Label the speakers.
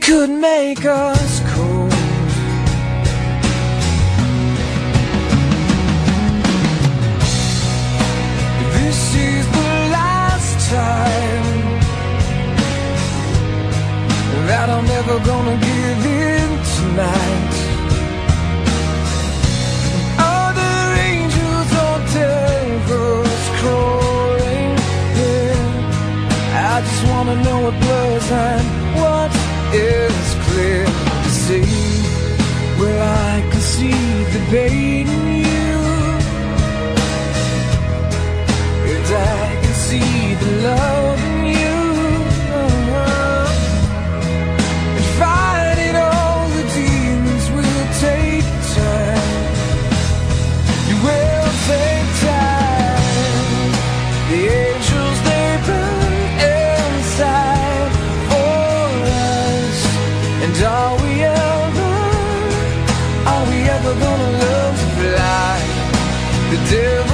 Speaker 1: could make us cold. This is the last time that I'm never gonna give in tonight. Other angels or devils crawling, yeah. I just wanna know what blurs and what is clear to see. Where I can see the pain The